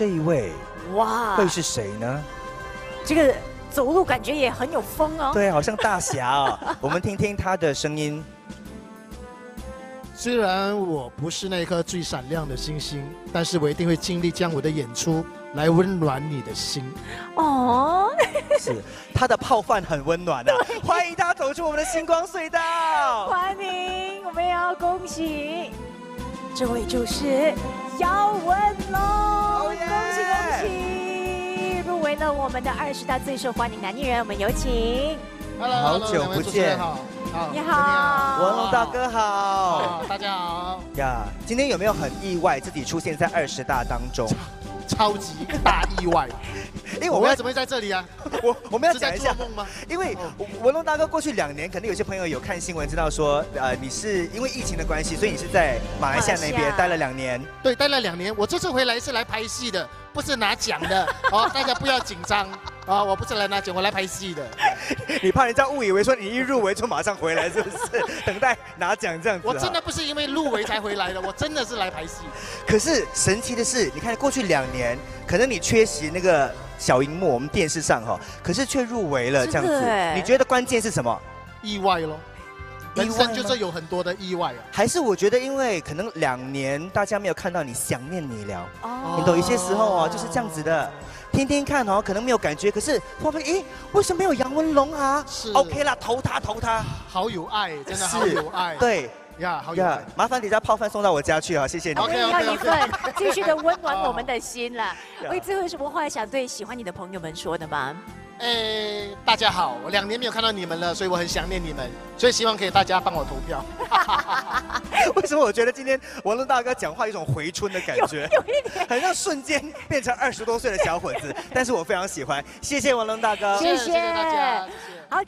这一位哇会是谁呢？这个走路感觉也很有风哦。对，好像大侠哦。我们听听他的声音。虽然我不是那颗最闪亮的星星，但是我一定会尽力将我的演出来温暖你的心。哦，是他的泡饭很温暖啊！欢迎大家走出我们的星光隧道。欢迎，我们也要恭喜，这位就是姚文喜，入围了我们的二十大最受欢迎男艺人，我们有请。Hello，好久不见好，好你好文龙大哥好好，大家好，呀！今天有没有很意外自己出现在二十大当中？超级大意外，因为我们要我为什么会在这里啊？我我们要讲一下梦吗？因为文龙大哥过去两年，可能有些朋友有看新闻知道说，呃，你是因为疫情的关系，所以你是在马来西亚那边待了两年。对，待了两年，我这次回来是来拍戏的，不是拿奖的。哦，大家不要紧张啊！我不是来拿奖，我来拍戏的。你怕人家误以为说你一入围就马上回来，是不是？等待拿奖这样子、啊。我真的不是因为入围才回来的，我真的是来拍戏。可是神奇的是，你看过去两年，可能你缺席那个小荧幕，我们电视上哈，可是却入围了这样子。你觉得关键是什么？意外咯，意外人生就是有很多的意外啊。还是我觉得，因为可能两年大家没有看到你，想念你了。哦你懂，有些时候哦，就是这样子的。听听看哦，可能没有感觉，可是发现，诶，为什么没有杨文龙啊？是 OK 啦，投他投他。好有爱，真的好有爱。对呀，好呀。，麻烦你家泡饭送到我家去啊，谢谢你。我们也要一份，继续的温暖我们的心了。呀为最后有什么话想对喜欢你的朋友们说的吗？哎，大家好，我两年没有看到你们了，所以我很想念你们，所以希望可以大家帮我投票。为什么我觉得今天王龙大哥讲话有一种回春的感觉，有一点。很像瞬间变成二十多岁的小伙子，但是我非常喜欢，谢谢王龙大哥。谢谢谢大家，谢谢。好。